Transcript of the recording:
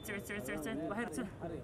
옳지 옳지 옳지 옳지 뭐 해놓지 अरे